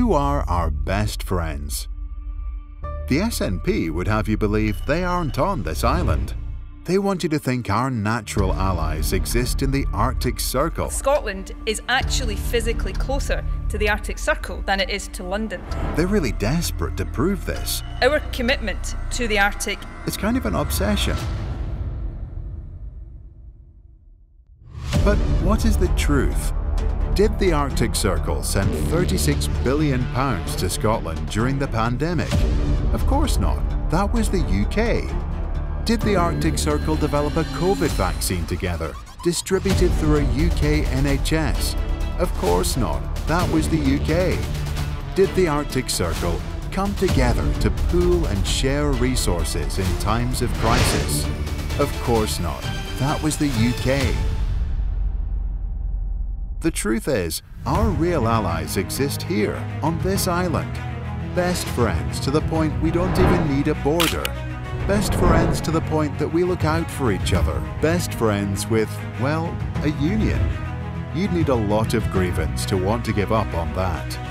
Who are our best friends? The SNP would have you believe they aren't on this island. They want you to think our natural allies exist in the Arctic Circle. Scotland is actually physically closer to the Arctic Circle than it is to London. They're really desperate to prove this. Our commitment to the Arctic It's kind of an obsession. But what is the truth? Did the Arctic Circle send £36 billion to Scotland during the pandemic? Of course not. That was the UK. Did the Arctic Circle develop a COVID vaccine together, distributed through a UK NHS? Of course not. That was the UK. Did the Arctic Circle come together to pool and share resources in times of crisis? Of course not. That was the UK. The truth is, our real allies exist here, on this island. Best friends to the point we don't even need a border. Best friends to the point that we look out for each other. Best friends with, well, a union. You'd need a lot of grievance to want to give up on that.